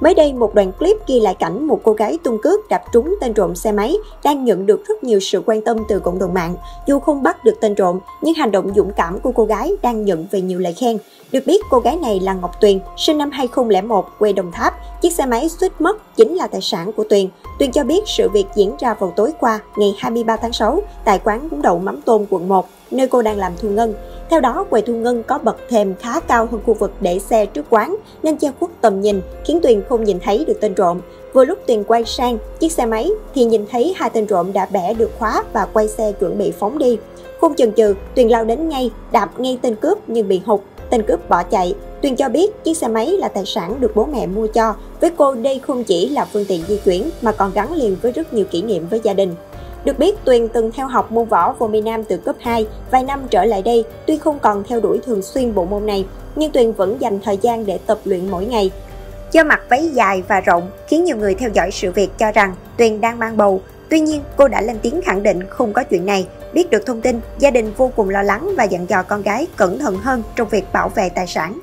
Mới đây, một đoạn clip ghi lại cảnh một cô gái tung cước đạp trúng tên trộm xe máy đang nhận được rất nhiều sự quan tâm từ cộng đồng mạng. Dù không bắt được tên trộm, nhưng hành động dũng cảm của cô gái đang nhận về nhiều lời khen. Được biết, cô gái này là Ngọc Tuyền, sinh năm 2001, quê Đồng Tháp. Chiếc xe máy suýt mất chính là tài sản của Tuyền. Tuyền cho biết sự việc diễn ra vào tối qua, ngày 23 tháng 6, tại quán bún đậu mắm tôm quận 1, nơi cô đang làm thu ngân. Theo đó, quầy thu ngân có bậc thềm khá cao hơn khu vực để xe trước quán nên che khuất tầm nhìn, khiến Tuyền không nhìn thấy được tên trộm. Vừa lúc Tuyền quay sang chiếc xe máy thì nhìn thấy hai tên trộm đã bẻ được khóa và quay xe chuẩn bị phóng đi. Không chần chừ, Tuyền lao đến ngay, đạp ngay tên cướp nhưng bị hụt. Tên cướp bỏ chạy. Tuyền cho biết chiếc xe máy là tài sản được bố mẹ mua cho. Với cô, đây không chỉ là phương tiện di chuyển mà còn gắn liền với rất nhiều kỷ niệm với gia đình. Được biết, Tuyền từng theo học môn võ vô miền Nam từ cấp 2. Vài năm trở lại đây, tuy không còn theo đuổi thường xuyên bộ môn này, nhưng Tuyền vẫn dành thời gian để tập luyện mỗi ngày. Do mặc váy dài và rộng, khiến nhiều người theo dõi sự việc cho rằng Tuyền đang mang bầu. Tuy nhiên, cô đã lên tiếng khẳng định không có chuyện này. Biết được thông tin, gia đình vô cùng lo lắng và dặn dò con gái cẩn thận hơn trong việc bảo vệ tài sản.